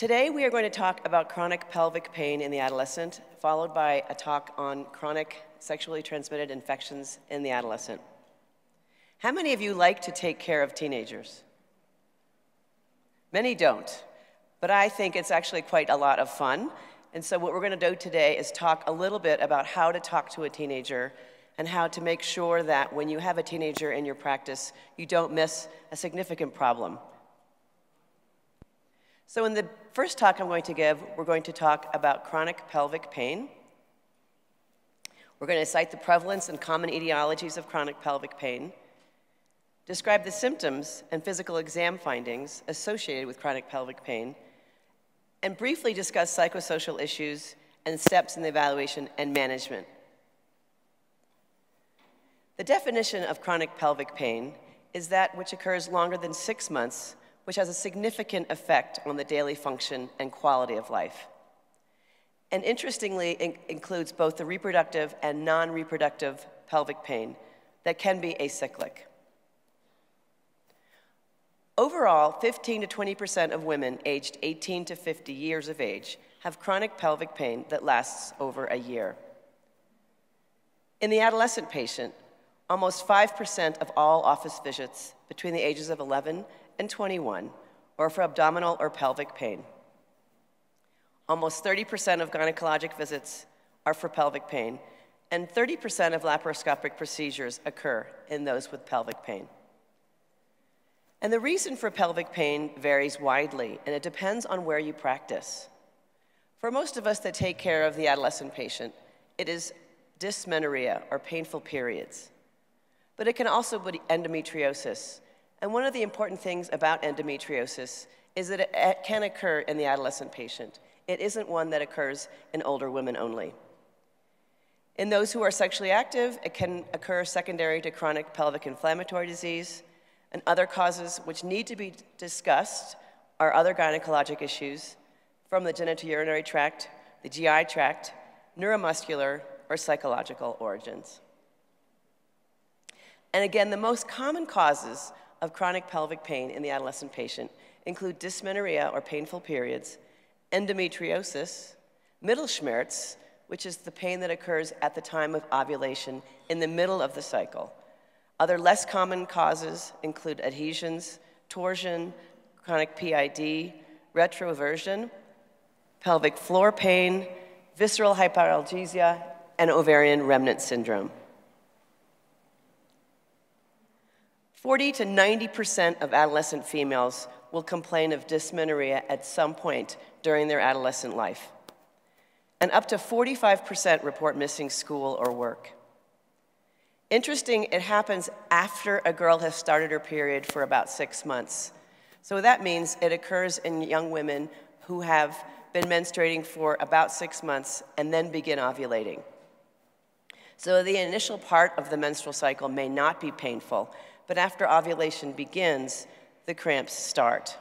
Today we are going to talk about chronic pelvic pain in the adolescent, followed by a talk on chronic sexually transmitted infections in the adolescent. How many of you like to take care of teenagers? Many don't, but I think it's actually quite a lot of fun. And so, what we're going to do today is talk a little bit about how to talk to a teenager and how to make sure that when you have a teenager in your practice, you don't miss a significant problem. So, in the first talk I'm going to give, we're going to talk about chronic pelvic pain. We're going to cite the prevalence and common etiologies of chronic pelvic pain, describe the symptoms and physical exam findings associated with chronic pelvic pain, and briefly discuss psychosocial issues and steps in the evaluation and management the definition of chronic pelvic pain is that which occurs longer than six months, which has a significant effect on the daily function and quality of life. And interestingly, in includes both the reproductive and non reproductive pelvic pain that can be acyclic. Overall, 15 to 20% of women aged 18 to 50 years of age have chronic pelvic pain that lasts over a year. In the adolescent patient, Almost 5% of all office visits between the ages of 11 and 21 or for abdominal or pelvic pain. Almost 30% of gynecologic visits are for pelvic pain, and 30% of laparoscopic procedures occur in those with pelvic pain. And the reason for pelvic pain varies widely, and it depends on where you practice. For most of us that take care of the adolescent patient, it is dysmenorrhea or painful periods but it can also be endometriosis. And one of the important things about endometriosis is that it can occur in the adolescent patient. It isn't one that occurs in older women only. In those who are sexually active, it can occur secondary to chronic pelvic inflammatory disease, and other causes which need to be discussed are other gynecologic issues from the genitourinary tract, the GI tract, neuromuscular, or psychological origins. And again, the most common causes of chronic pelvic pain in the adolescent patient include dysmenorrhea or painful periods, endometriosis, Mittelschmerz, which is the pain that occurs at the time of ovulation in the middle of the cycle. Other less common causes include adhesions, torsion, chronic PID, retroversion, pelvic floor pain, visceral hyperalgesia, and ovarian remnant syndrome. 40 to 90% of adolescent females will complain of dysmenorrhea at some point during their adolescent life. And up to 45% report missing school or work. Interesting, it happens after a girl has started her period for about six months. So that means it occurs in young women who have been menstruating for about six months and then begin ovulating. So the initial part of the menstrual cycle may not be painful, but after ovulation begins, the cramps start.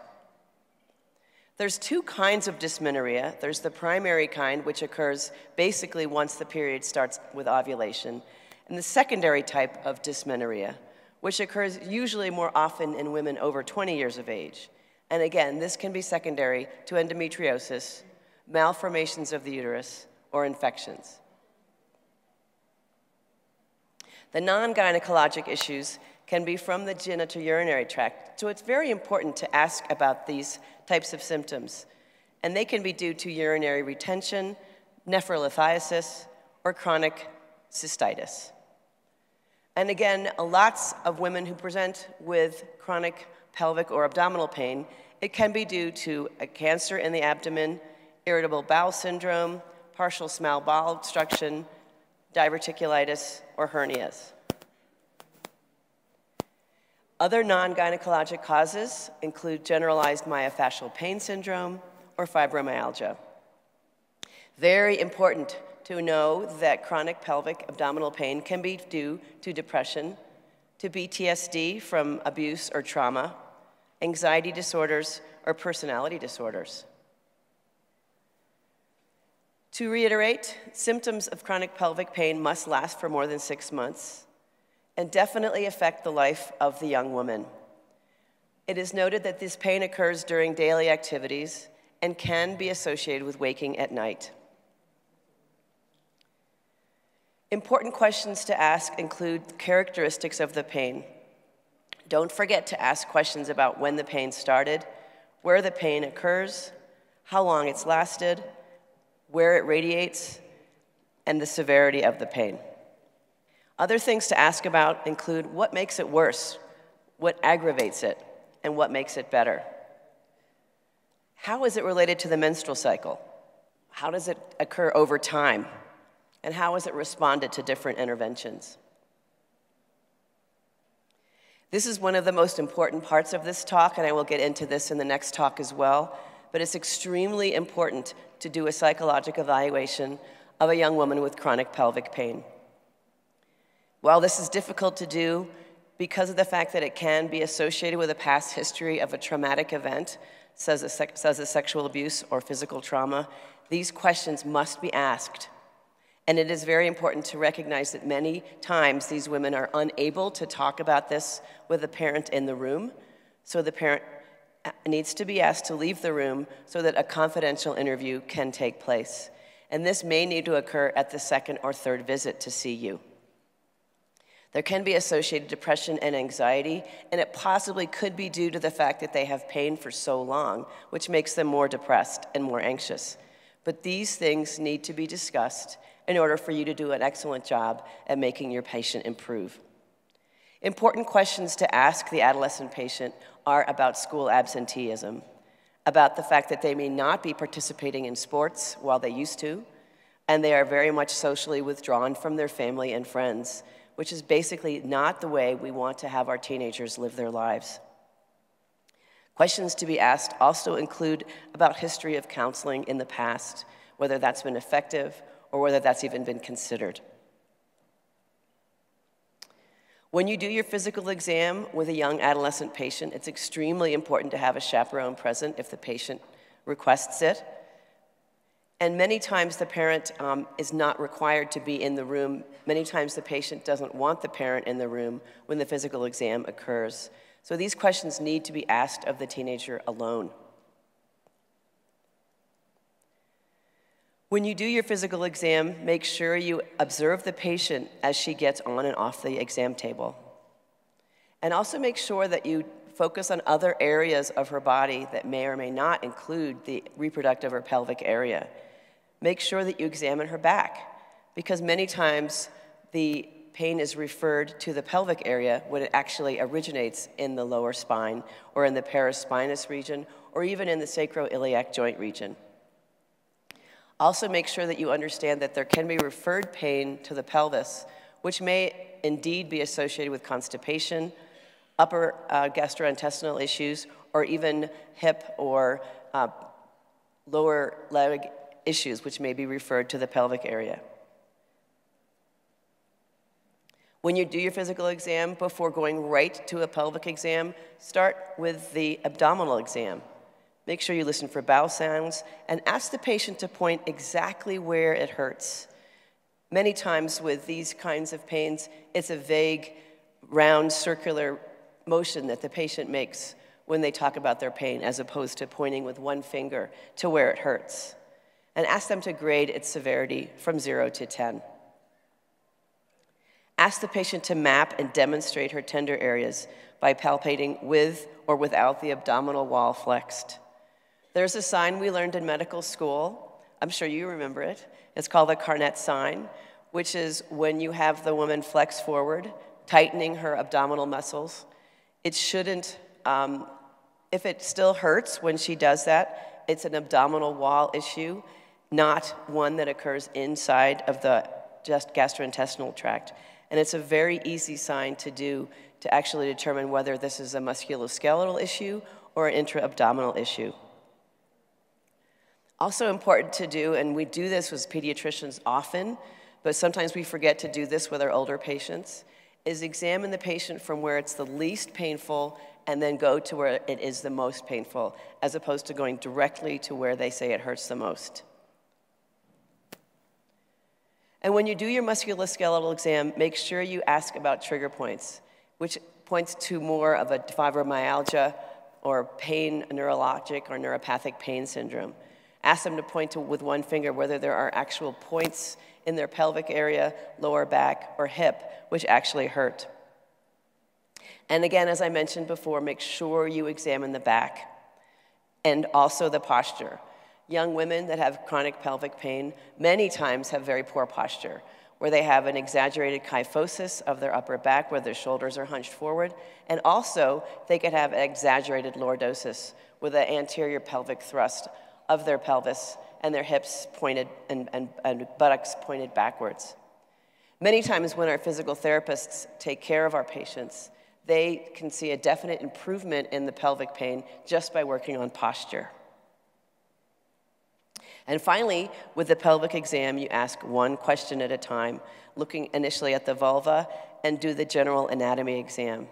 There's two kinds of dysmenorrhea. There's the primary kind, which occurs basically once the period starts with ovulation, and the secondary type of dysmenorrhea, which occurs usually more often in women over 20 years of age. And again, this can be secondary to endometriosis, malformations of the uterus, or infections. The non gynecologic issues can be from the genitourinary tract. So it's very important to ask about these types of symptoms. And they can be due to urinary retention, nephrolithiasis, or chronic cystitis. And again, lots of women who present with chronic pelvic or abdominal pain, it can be due to a cancer in the abdomen, irritable bowel syndrome, partial small bowel obstruction, diverticulitis, or hernias. Other non gynecologic causes include generalized myofascial pain syndrome or fibromyalgia. Very important to know that chronic pelvic abdominal pain can be due to depression, to PTSD from abuse or trauma, anxiety disorders, or personality disorders. To reiterate, symptoms of chronic pelvic pain must last for more than six months and definitely affect the life of the young woman. It is noted that this pain occurs during daily activities and can be associated with waking at night. Important questions to ask include characteristics of the pain. Don't forget to ask questions about when the pain started, where the pain occurs, how long it's lasted, where it radiates, and the severity of the pain. Other things to ask about include what makes it worse, what aggravates it, and what makes it better. How is it related to the menstrual cycle? How does it occur over time? And how has it responded to different interventions? This is one of the most important parts of this talk, and I will get into this in the next talk as well. But it's extremely important to do a psychologic evaluation of a young woman with chronic pelvic pain. While this is difficult to do because of the fact that it can be associated with a past history of a traumatic event, such as sexual abuse or physical trauma, these questions must be asked and it is very important to recognize that many times these women are unable to talk about this with a parent in the room. So the parent uh, needs to be asked to leave the room so that a confidential interview can take place. And this may need to occur at the second or third visit to see you. There can be associated depression and anxiety, and it possibly could be due to the fact that they have pain for so long, which makes them more depressed and more anxious. But these things need to be discussed in order for you to do an excellent job at making your patient improve. Important questions to ask the adolescent patient are about school absenteeism, about the fact that they may not be participating in sports while they used to, and they are very much socially withdrawn from their family and friends, which is basically not the way we want to have our teenagers live their lives. Questions to be asked also include about history of counseling in the past, whether that's been effective or whether that's even been considered. When you do your physical exam with a young adolescent patient, it's extremely important to have a chaperone present if the patient requests it. And many times the parent um, is not required to be in the room. Many times the patient doesn't want the parent in the room when the physical exam occurs. So these questions need to be asked of the teenager alone. When you do your physical exam, make sure you observe the patient as she gets on and off the exam table. And also make sure that you focus on other areas of her body that may or may not include the reproductive or pelvic area. Make sure that you examine her back, because many times the pain is referred to the pelvic area when it actually originates in the lower spine or in the paraspinous region or even in the sacroiliac joint region. Also make sure that you understand that there can be referred pain to the pelvis, which may indeed be associated with constipation, upper uh, gastrointestinal issues, or even hip or uh, lower leg issues, which may be referred to the pelvic area. When you do your physical exam, before going right to a pelvic exam, start with the abdominal exam. Make sure you listen for bowel sounds and ask the patient to point exactly where it hurts. Many times with these kinds of pains, it's a vague, round, circular motion that the patient makes when they talk about their pain, as opposed to pointing with one finger to where it hurts. And ask them to grade its severity from zero to 10. Ask the patient to map and demonstrate her tender areas by palpating with or without the abdominal wall flexed. There's a sign we learned in medical school. I'm sure you remember it. It's called the Carnett sign, which is when you have the woman flex forward, tightening her abdominal muscles. It shouldn't, um, if it still hurts when she does that, it's an abdominal wall issue, not one that occurs inside of the just gastrointestinal tract. And it's a very easy sign to do to actually determine whether this is a musculoskeletal issue or an intra-abdominal issue. Also important to do, and we do this with pediatricians often, but sometimes we forget to do this with our older patients, is examine the patient from where it's the least painful and then go to where it is the most painful, as opposed to going directly to where they say it hurts the most. And when you do your musculoskeletal exam, make sure you ask about trigger points, which points to more of a fibromyalgia, or pain, neurologic or neuropathic pain syndrome. Ask them to point to, with one finger whether there are actual points in their pelvic area, lower back, or hip, which actually hurt. And again, as I mentioned before, make sure you examine the back and also the posture. Young women that have chronic pelvic pain many times have very poor posture, where they have an exaggerated kyphosis of their upper back, where their shoulders are hunched forward, and also they could have exaggerated lordosis, with an anterior pelvic thrust of their pelvis and their hips pointed and, and, and buttocks pointed backwards. Many times, when our physical therapists take care of our patients, they can see a definite improvement in the pelvic pain just by working on posture. And finally, with the pelvic exam, you ask one question at a time, looking initially at the vulva and do the general anatomy exam.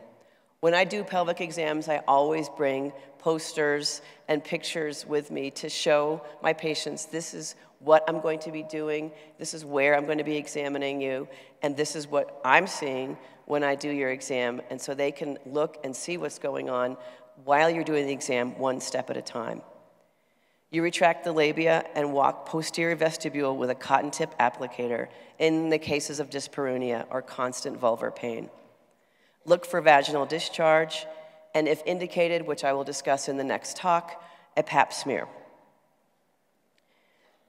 When I do pelvic exams, I always bring posters and pictures with me to show my patients this is what I'm going to be doing, this is where I'm going to be examining you, and this is what I'm seeing when I do your exam. And so they can look and see what's going on while you're doing the exam, one step at a time. You retract the labia and walk posterior vestibule with a cotton tip applicator in the cases of dyspareunia or constant vulvar pain. Look for vaginal discharge, and if indicated, which I will discuss in the next talk, a pap smear.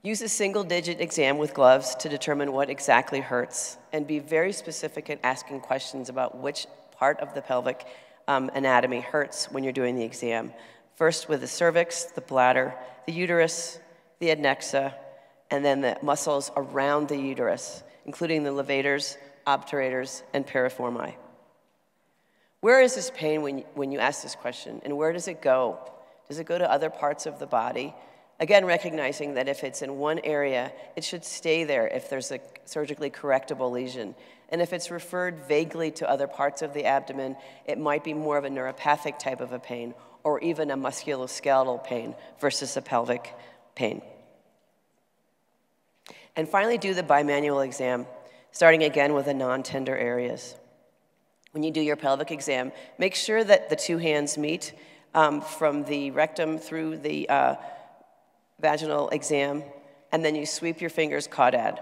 Use a single digit exam with gloves to determine what exactly hurts, and be very specific in asking questions about which part of the pelvic um, anatomy hurts when you're doing the exam. First, with the cervix, the bladder, the uterus, the adnexa, and then the muscles around the uterus, including the levators, obturators, and piriformi. Where is this pain when, when you ask this question, and where does it go? Does it go to other parts of the body? Again, recognizing that if it's in one area, it should stay there if there's a surgically correctable lesion. And if it's referred vaguely to other parts of the abdomen, it might be more of a neuropathic type of a pain or even a musculoskeletal pain versus a pelvic pain. And finally, do the bimanual exam, starting again with the non tender areas when you do your pelvic exam, make sure that the two hands meet um, from the rectum through the uh, vaginal exam, and then you sweep your fingers caudad,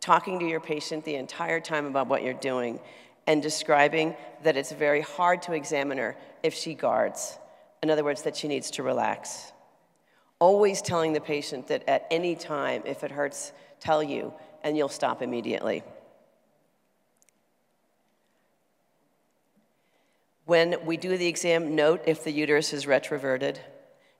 talking to your patient the entire time about what you're doing and describing that it's very hard to examine her if she guards. In other words, that she needs to relax. Always telling the patient that at any time, if it hurts, tell you, and you'll stop immediately. When we do the exam, note if the uterus is retroverted,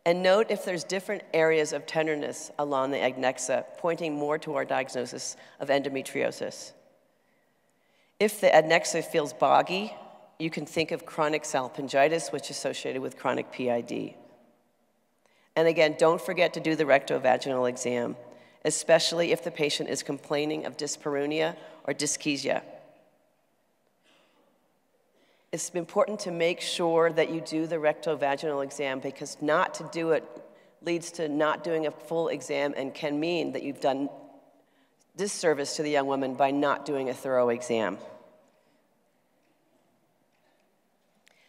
and note if there's different areas of tenderness along the adnexa, pointing more to our diagnosis of endometriosis. If the adnexa feels boggy, you can think of chronic salpingitis, which is associated with chronic PID. And again, don't forget to do the rectovaginal exam, especially if the patient is complaining of dyspareunia or dyschezia it's important to make sure that you do the rectovaginal exam because not to do it leads to not doing a full exam and can mean that you've done disservice to the young woman by not doing a thorough exam.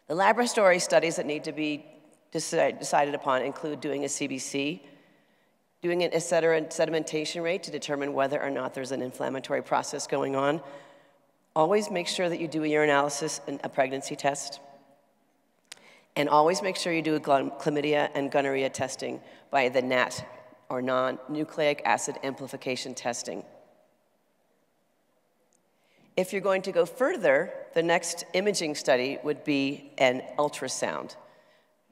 The laboratory studies that need to be decided upon include doing a CBC, doing an sedimentation rate to determine whether or not there's an inflammatory process going on, Always make sure that you do a urinalysis and a pregnancy test. And always make sure you do a chlamydia and gonorrhea testing by the NAT, or non nucleic acid amplification testing. If you're going to go further, the next imaging study would be an ultrasound.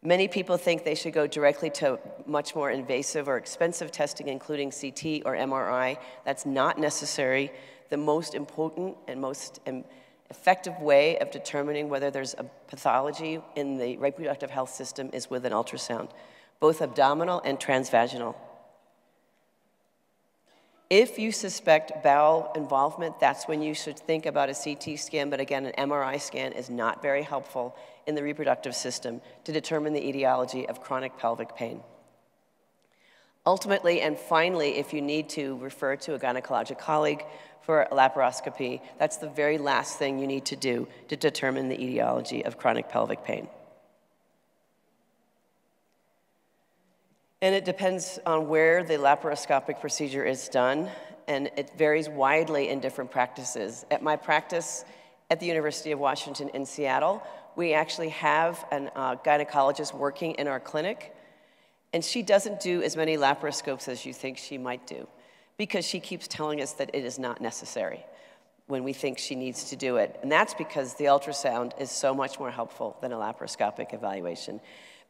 Many people think they should go directly to much more invasive or expensive testing, including CT or MRI. That's not necessary the most important and most effective way of determining whether there's a pathology in the reproductive health system is with an ultrasound, both abdominal and transvaginal. If you suspect bowel involvement, that's when you should think about a CT scan, but again, an MRI scan is not very helpful in the reproductive system to determine the etiology of chronic pelvic pain. Ultimately and finally, if you need to refer to a gynecologic colleague for laparoscopy, that's the very last thing you need to do to determine the etiology of chronic pelvic pain. And it depends on where the laparoscopic procedure is done, and it varies widely in different practices. At my practice at the University of Washington in Seattle, we actually have a uh, gynecologist working in our clinic, and she doesn't do as many laparoscopes as you think she might do because she keeps telling us that it is not necessary when we think she needs to do it. And that's because the ultrasound is so much more helpful than a laparoscopic evaluation.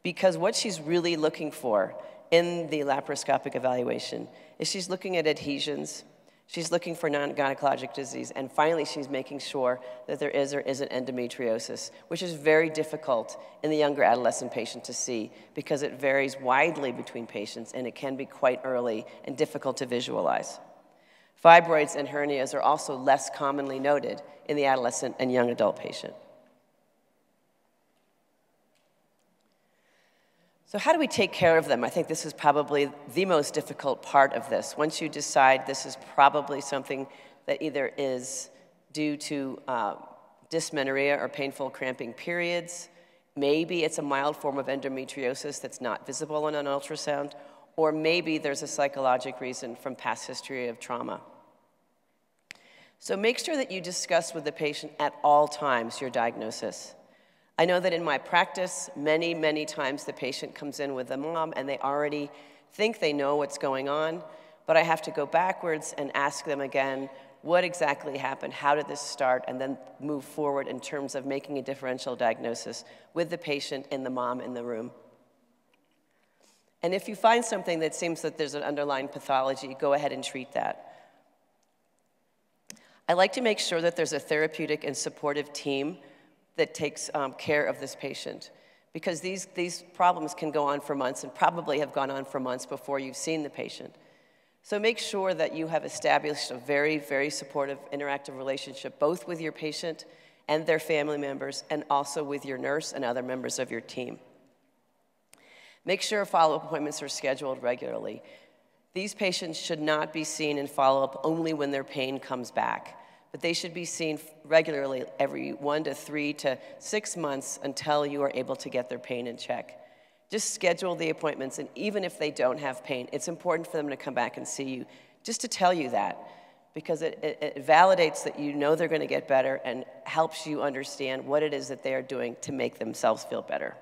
Because what she's really looking for in the laparoscopic evaluation is she's looking at adhesions, she's looking for non-gynecologic disease, and finally she's making sure that there is or isn't endometriosis, which is very difficult in the younger adolescent patient to see because it varies widely between patients and it can be quite early and difficult to visualize. Fibroids and hernias are also less commonly noted in the adolescent and young adult patient. So, how do we take care of them? I think this is probably the most difficult part of this. Once you decide this is probably something that either is due to uh, dysmenorrhea or painful cramping periods, maybe it's a mild form of endometriosis that's not visible on an ultrasound, or maybe there's a psychologic reason from past history of trauma. So, make sure that you discuss with the patient at all times your diagnosis. I know that in my practice, many, many times the patient comes in with a mom and they already think they know what's going on, but I have to go backwards and ask them again, what exactly happened? How did this start? And then move forward in terms of making a differential diagnosis with the patient and the mom in the room. And if you find something that seems that there's an underlying pathology, go ahead and treat that. I like to make sure that there's a therapeutic and supportive team that takes um, care of this patient. Because these, these problems can go on for months and probably have gone on for months before you've seen the patient. So make sure that you have established a very, very supportive, interactive relationship, both with your patient and their family members, and also with your nurse and other members of your team. Make sure follow-up appointments are scheduled regularly. These patients should not be seen in follow-up only when their pain comes back but they should be seen regularly every one to three to six months until you are able to get their pain in check. Just schedule the appointments, and even if they don't have pain, it's important for them to come back and see you, just to tell you that, because it, it, it validates that you know they're going to get better and helps you understand what it is that they are doing to make themselves feel better.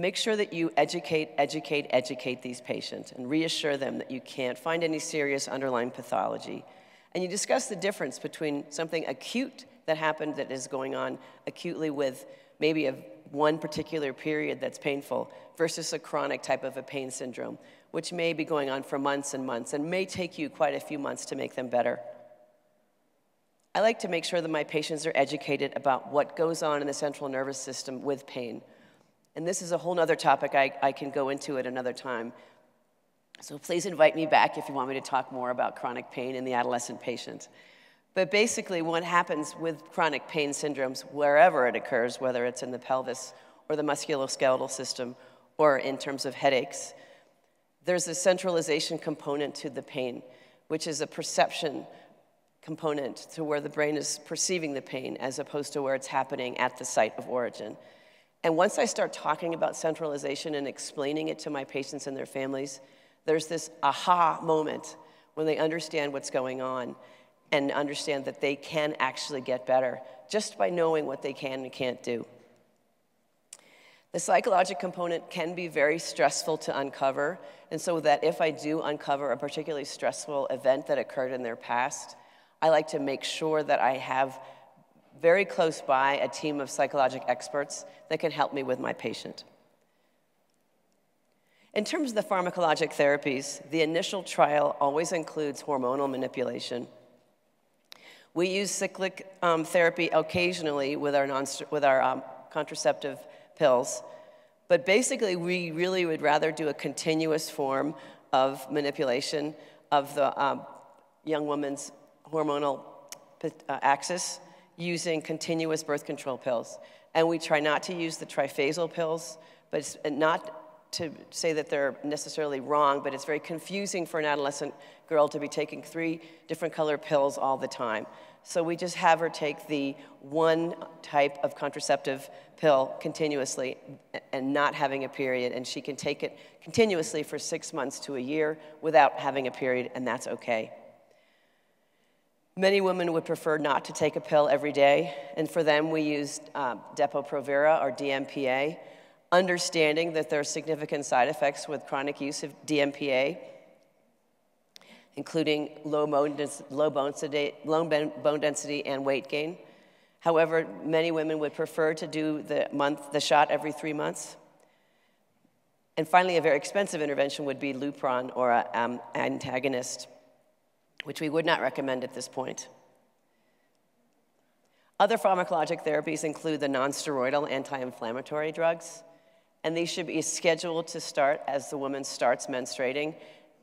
Make sure that you educate, educate, educate these patients and reassure them that you can't find any serious underlying pathology. And you discuss the difference between something acute that happened that is going on acutely with maybe a one particular period that's painful versus a chronic type of a pain syndrome, which may be going on for months and months and may take you quite a few months to make them better. I like to make sure that my patients are educated about what goes on in the central nervous system with pain. And this is a whole other topic I, I can go into at another time. So please invite me back if you want me to talk more about chronic pain in the adolescent patient. But basically, what happens with chronic pain syndromes, wherever it occurs, whether it's in the pelvis or the musculoskeletal system or in terms of headaches, there's a centralization component to the pain, which is a perception component to where the brain is perceiving the pain as opposed to where it's happening at the site of origin. And once I start talking about centralization and explaining it to my patients and their families, there's this aha moment when they understand what's going on and understand that they can actually get better just by knowing what they can and can't do. The psychological component can be very stressful to uncover, and so that if I do uncover a particularly stressful event that occurred in their past, I like to make sure that I have very close by a team of psychologic experts that can help me with my patient. In terms of the pharmacologic therapies, the initial trial always includes hormonal manipulation. We use cyclic um, therapy occasionally with our, non with our um, contraceptive pills, but basically, we really would rather do a continuous form of manipulation of the um, young woman's hormonal uh, axis using continuous birth control pills. And we try not to use the triphasal pills, but not to say that they're necessarily wrong, but it's very confusing for an adolescent girl to be taking three different color pills all the time. So we just have her take the one type of contraceptive pill continuously and not having a period, and she can take it continuously for six months to a year without having a period, and that's okay. Many women would prefer not to take a pill every day, and for them, we use uh, Depo-Provera or DMPA understanding that there are significant side effects with chronic use of DMPA, including low bone, low bone, low bone density and weight gain. However, many women would prefer to do the, month, the shot every three months. And finally, a very expensive intervention would be Lupron or an um, antagonist, which we would not recommend at this point. Other pharmacologic therapies include the nonsteroidal anti-inflammatory drugs, and these should be scheduled to start as the woman starts menstruating.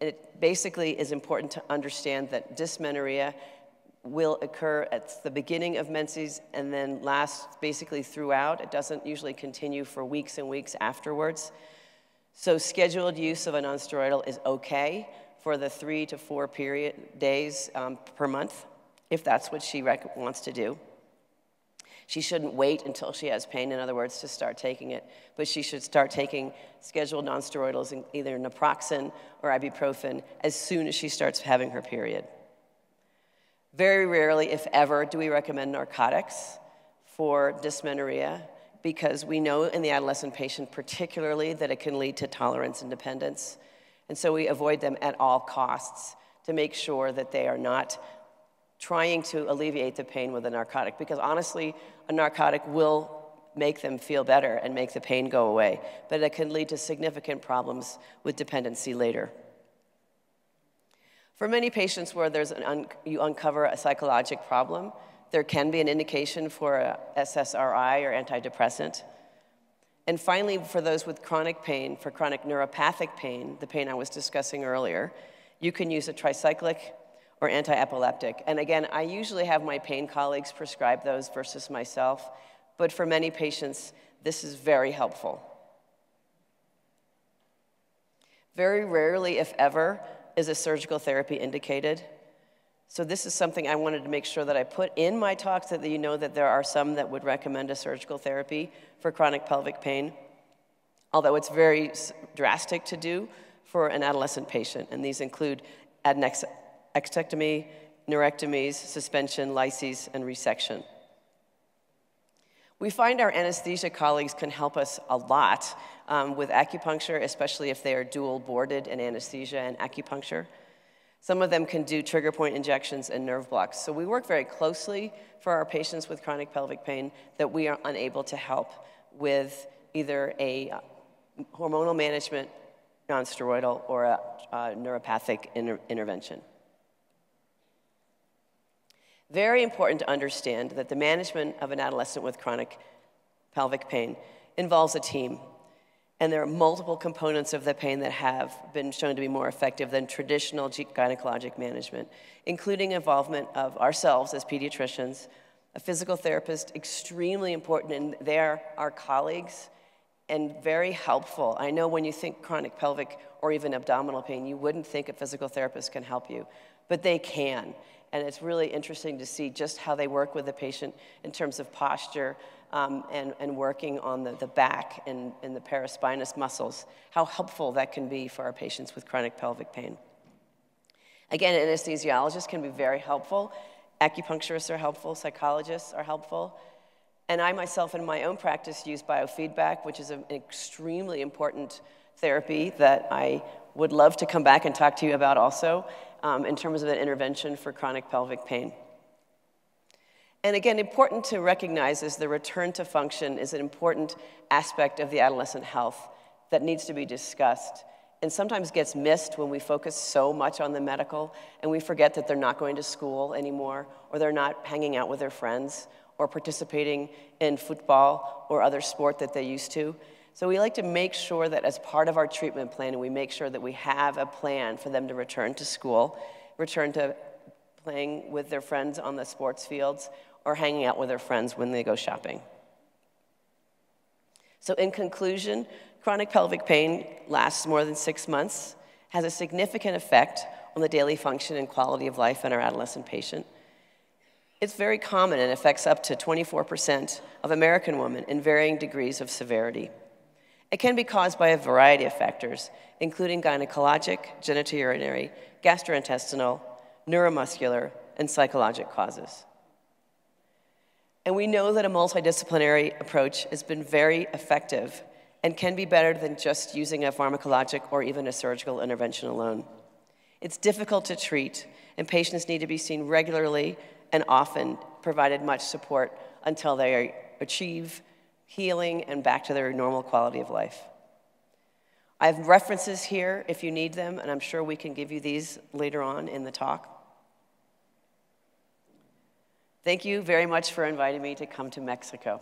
It basically is important to understand that dysmenorrhea will occur at the beginning of menses and then last basically throughout. It doesn't usually continue for weeks and weeks afterwards. So scheduled use of a nonsteroidal is okay for the three to four period days um, per month, if that's what she wants to do. She shouldn't wait until she has pain, in other words, to start taking it, but she should start taking scheduled nonsteroidals, either naproxen or ibuprofen, as soon as she starts having her period. Very rarely, if ever, do we recommend narcotics for dysmenorrhea because we know in the adolescent patient, particularly, that it can lead to tolerance and dependence. And so we avoid them at all costs to make sure that they are not trying to alleviate the pain with a narcotic because honestly, a narcotic will make them feel better and make the pain go away, but it can lead to significant problems with dependency later. For many patients where there's an un you uncover a psychologic problem, there can be an indication for a SSRI or antidepressant. And finally, for those with chronic pain, for chronic neuropathic pain, the pain I was discussing earlier, you can use a tricyclic or anti-epileptic. And again, I usually have my pain colleagues prescribe those versus myself, but for many patients, this is very helpful. Very rarely, if ever, is a surgical therapy indicated. So this is something I wanted to make sure that I put in my talk so that you know that there are some that would recommend a surgical therapy for chronic pelvic pain, although it's very drastic to do for an adolescent patient, and these include adnexectomy, neurectomies, suspension, lyses, and resection. We find our anesthesia colleagues can help us a lot um, with acupuncture, especially if they are dual boarded in anesthesia and acupuncture. Some of them can do trigger point injections and nerve blocks. So we work very closely for our patients with chronic pelvic pain that we are unable to help with either a uh, hormonal management, nonsteroidal, or a, a neuropathic inter intervention. Very important to understand that the management of an adolescent with chronic pelvic pain involves a team. And there are multiple components of the pain that have been shown to be more effective than traditional gynecologic management, including involvement of ourselves as pediatricians, a physical therapist, extremely important, and they're our colleagues and very helpful. I know when you think chronic pelvic or even abdominal pain, you wouldn't think a physical therapist can help you, but they can and it's really interesting to see just how they work with the patient in terms of posture um, and, and working on the, the back and, and the paraspinous muscles, how helpful that can be for our patients with chronic pelvic pain. Again, anesthesiologists can be very helpful. Acupuncturists are helpful, psychologists are helpful. And I myself, in my own practice, use biofeedback, which is an extremely important therapy that I would love to come back and talk to you about also um, in terms of an intervention for chronic pelvic pain. And again, important to recognize is the return to function is an important aspect of the adolescent health that needs to be discussed and sometimes gets missed when we focus so much on the medical and we forget that they're not going to school anymore or they're not hanging out with their friends or participating in football or other sport that they used to. So we like to make sure that as part of our treatment plan, we make sure that we have a plan for them to return to school, return to playing with their friends on the sports fields, or hanging out with their friends when they go shopping. So in conclusion, Chronic pelvic pain lasts more than six months, has a significant effect on the daily function and quality of life in our adolescent patient. It's very common and affects up to 24% of American women in varying degrees of severity. It can be caused by a variety of factors, including gynecologic, genitourinary, gastrointestinal, neuromuscular, and psychologic causes. And we know that a multidisciplinary approach has been very effective and can be better than just using a pharmacologic or even a surgical intervention alone. It's difficult to treat, and patients need to be seen regularly and often provided much support until they achieve healing and back to their normal quality of life. I have references here if you need them, and I'm sure we can give you these later on in the talk. Thank you very much for inviting me to come to Mexico.